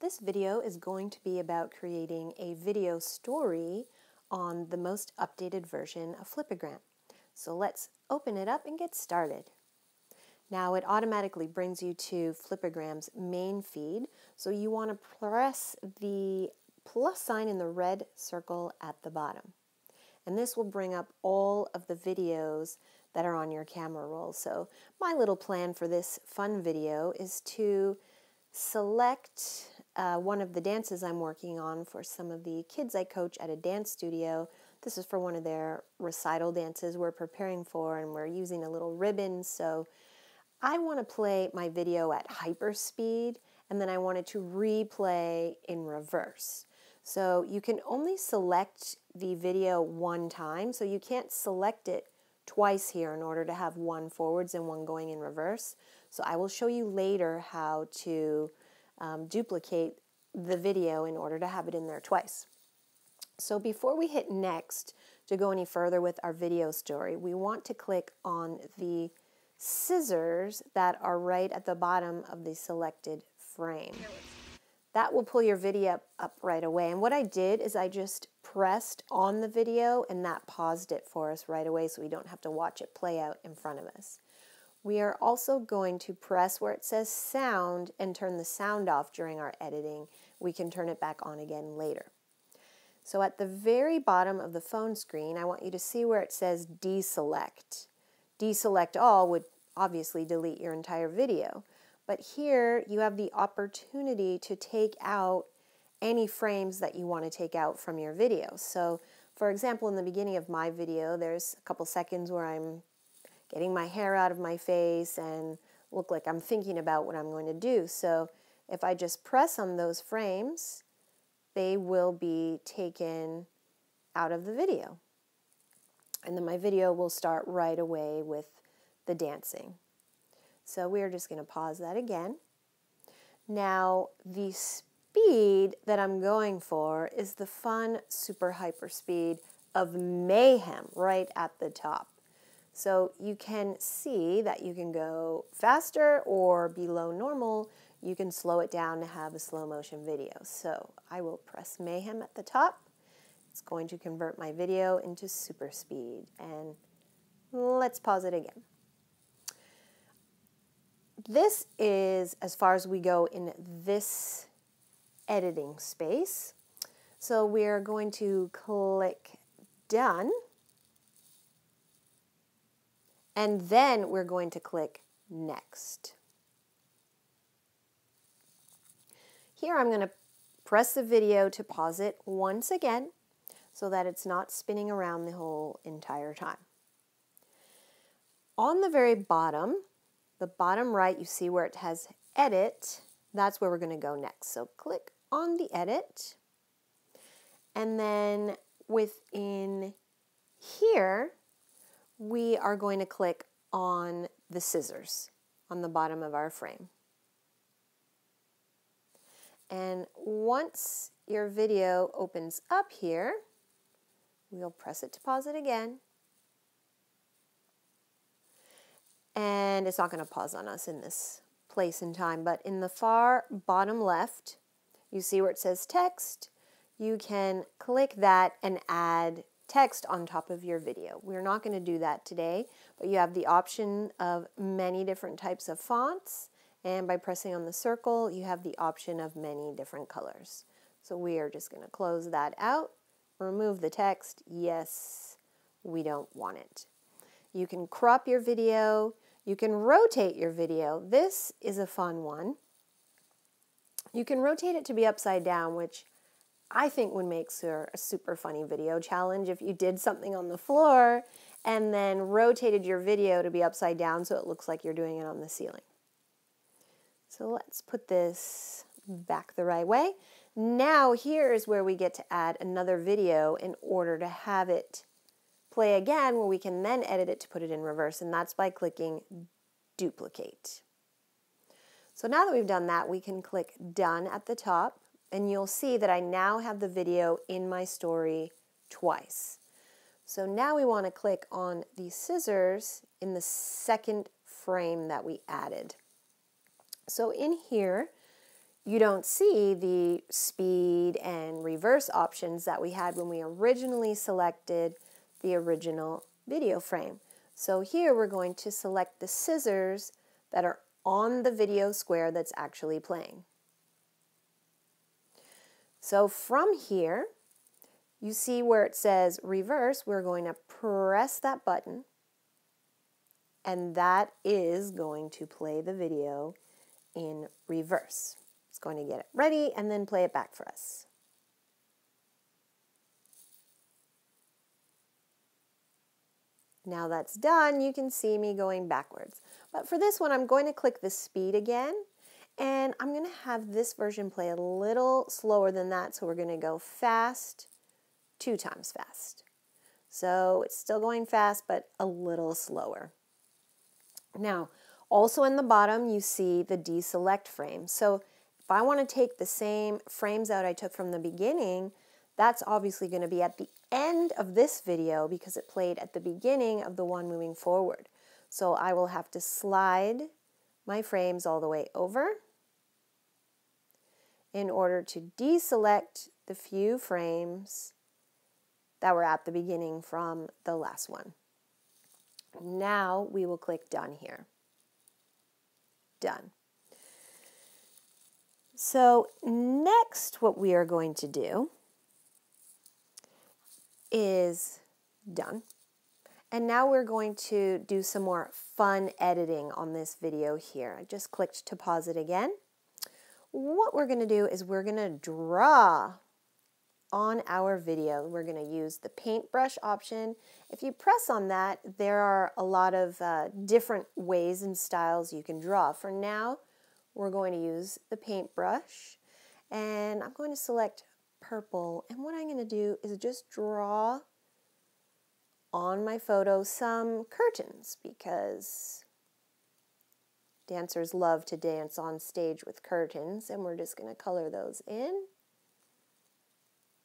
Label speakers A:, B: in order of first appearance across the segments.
A: This video is going to be about creating a video story on the most updated version of Flipagram. So let's open it up and get started. Now it automatically brings you to Flipagram's main feed, so you want to press the plus sign in the red circle at the bottom. And this will bring up all of the videos that are on your camera roll. So my little plan for this fun video is to select uh, one of the dances I'm working on for some of the kids I coach at a dance studio. This is for one of their recital dances we're preparing for, and we're using a little ribbon. So I want to play my video at hyper speed, and then I wanted to replay in reverse. So you can only select the video one time, so you can't select it twice here in order to have one forwards and one going in reverse. So I will show you later how to um, duplicate the video in order to have it in there twice. So before we hit next to go any further with our video story, we want to click on the scissors that are right at the bottom of the selected frame. That will pull your video up right away. And what I did is I just pressed on the video and that paused it for us right away so we don't have to watch it play out in front of us. We are also going to press where it says sound and turn the sound off during our editing. We can turn it back on again later. So at the very bottom of the phone screen, I want you to see where it says deselect. Deselect all would obviously delete your entire video. But here you have the opportunity to take out any frames that you want to take out from your video. So for example, in the beginning of my video, there's a couple seconds where I'm getting my hair out of my face and look like I'm thinking about what I'm going to do. So if I just press on those frames, they will be taken out of the video. And then my video will start right away with the dancing. So we are just going to pause that again. Now the speed that I'm going for is the fun super hyper speed of mayhem right at the top. So you can see that you can go faster or below normal. You can slow it down to have a slow motion video. So I will press Mayhem at the top. It's going to convert my video into super speed. And let's pause it again. This is as far as we go in this editing space. So we're going to click done. And then we're going to click Next. Here I'm going to press the video to pause it once again so that it's not spinning around the whole entire time. On the very bottom, the bottom right, you see where it has Edit. That's where we're going to go next. So click on the Edit. And then within here, we are going to click on the scissors on the bottom of our frame. And once your video opens up here, we'll press it to pause it again. And it's not going to pause on us in this place in time, but in the far bottom left, you see where it says text. You can click that and add text on top of your video. We're not going to do that today, but you have the option of many different types of fonts, and by pressing on the circle, you have the option of many different colors. So we are just going to close that out, remove the text. Yes, we don't want it. You can crop your video, you can rotate your video. This is a fun one. You can rotate it to be upside down, which I think would make for a super funny video challenge if you did something on the floor and then rotated your video to be upside down so it looks like you're doing it on the ceiling. So let's put this back the right way. Now here's where we get to add another video in order to have it play again where we can then edit it to put it in reverse and that's by clicking duplicate. So now that we've done that, we can click done at the top and you'll see that I now have the video in my story twice. So now we want to click on the scissors in the second frame that we added. So in here, you don't see the speed and reverse options that we had when we originally selected the original video frame. So here we're going to select the scissors that are on the video square that's actually playing. So from here, you see where it says reverse, we're going to press that button and that is going to play the video in reverse. It's going to get it ready and then play it back for us. Now that's done, you can see me going backwards. But for this one, I'm going to click the speed again, and I'm going to have this version play a little slower than that, so we're going to go fast, two times fast. So it's still going fast, but a little slower. Now, also in the bottom, you see the deselect frame. So if I want to take the same frames out I took from the beginning, that's obviously going to be at the end of this video because it played at the beginning of the one moving forward. So I will have to slide my frames all the way over in order to deselect the few frames that were at the beginning from the last one. Now we will click done here. Done. So next what we are going to do is done. And now we're going to do some more fun editing on this video here. I just clicked to pause it again. What we're going to do is we're going to draw on our video. We're going to use the paintbrush option. If you press on that, there are a lot of uh, different ways and styles you can draw. For now, we're going to use the paintbrush and I'm going to select purple. And what I'm going to do is just draw on my photo some curtains because dancers love to dance on stage with curtains and we're just going to color those in.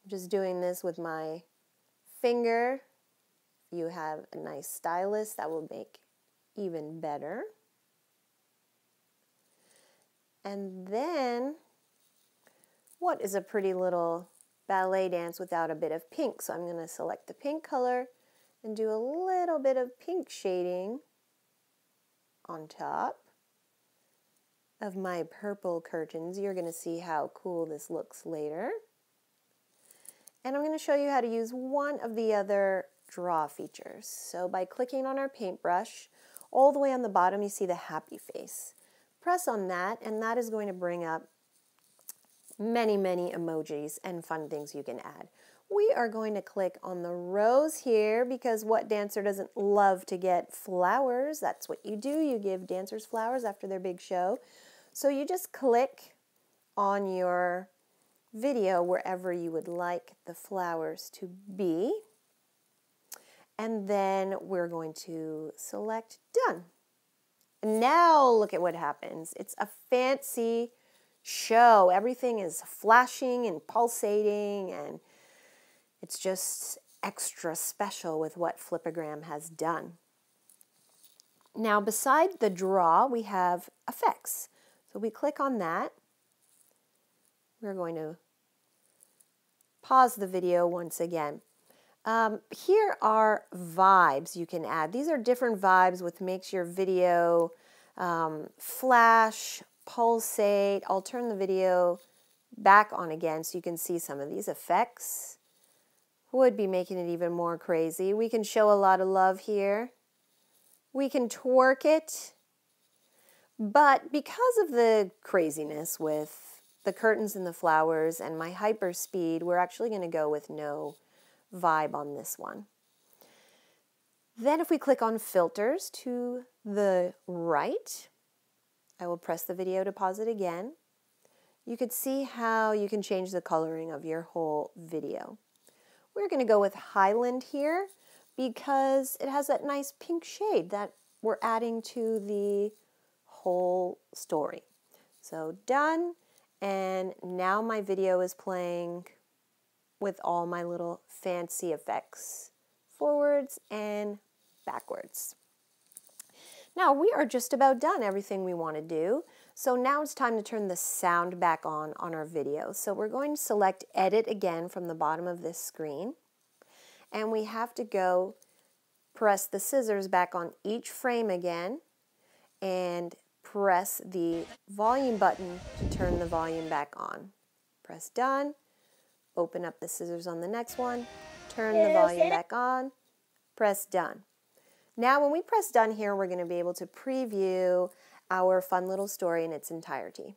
A: I'm just doing this with my finger. You have a nice stylus that will make even better. And then what is a pretty little ballet dance without a bit of pink? So I'm going to select the pink color and do a little bit of pink shading on top of my purple curtains. You're going to see how cool this looks later. And I'm going to show you how to use one of the other draw features. So by clicking on our paintbrush, all the way on the bottom you see the happy face. Press on that and that is going to bring up many, many emojis and fun things you can add. We are going to click on the rose here because what dancer doesn't love to get flowers? That's what you do. You give dancers flowers after their big show. So you just click on your video wherever you would like the flowers to be. And then we're going to select done. Now look at what happens. It's a fancy show. Everything is flashing and pulsating, and it's just extra special with what Flipagram has done. Now, beside the draw, we have effects. So we click on that. We're going to pause the video once again. Um, here are vibes you can add. These are different vibes which makes your video um, flash, pulsate. I'll turn the video back on again so you can see some of these effects. Would be making it even more crazy. We can show a lot of love here. We can twerk it. But because of the craziness with the curtains and the flowers and my hyper speed, we're actually going to go with no vibe on this one. Then if we click on filters to the right, I will press the video to pause it again. You could see how you can change the coloring of your whole video. We're going to go with Highland here because it has that nice pink shade that we're adding to the whole story. So done, and now my video is playing with all my little fancy effects forwards and backwards. Now we are just about done everything we want to do. So now it's time to turn the sound back on on our video. So we're going to select edit again from the bottom of this screen. And we have to go press the scissors back on each frame again and press the volume button to turn the volume back on. Press done, open up the scissors on the next one, turn the volume back on, press done. Now when we press done here, we're going to be able to preview our fun little story in its entirety.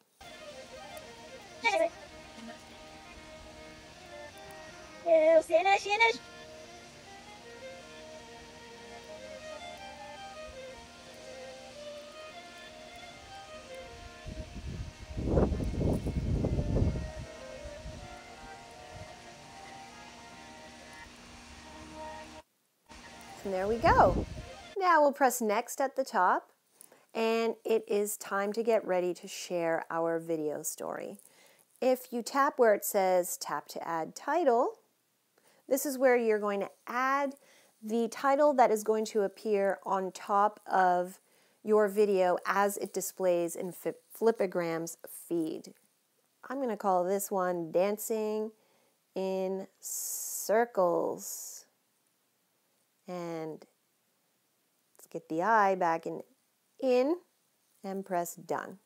A: And there we go. Now we'll press next at the top and it is time to get ready to share our video story. If you tap where it says tap to add title, this is where you're going to add the title that is going to appear on top of your video as it displays in Flipagram's feed. I'm going to call this one Dancing in Circles. And let's get the eye back in, in and press done.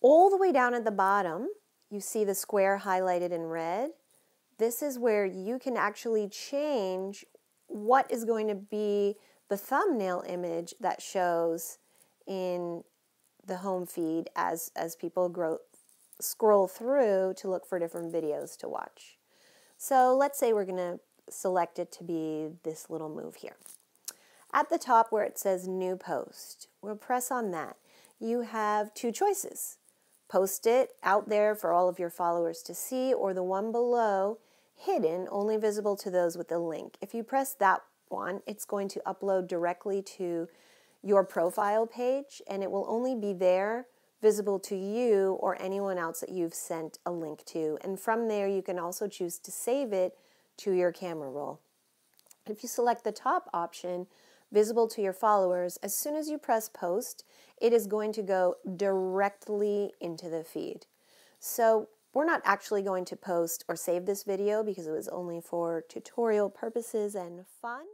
A: All the way down at the bottom, you see the square highlighted in red. This is where you can actually change what is going to be the thumbnail image that shows in the home feed as, as people grow, scroll through to look for different videos to watch. So let's say we're going to select it to be this little move here. At the top where it says new post, we'll press on that. You have two choices. Post it out there for all of your followers to see or the one below hidden, only visible to those with the link. If you press that one, it's going to upload directly to your profile page and it will only be there visible to you or anyone else that you've sent a link to. And from there, you can also choose to save it to your camera roll. If you select the top option, visible to your followers, as soon as you press post, it is going to go directly into the feed. So we're not actually going to post or save this video because it was only for tutorial purposes and fun.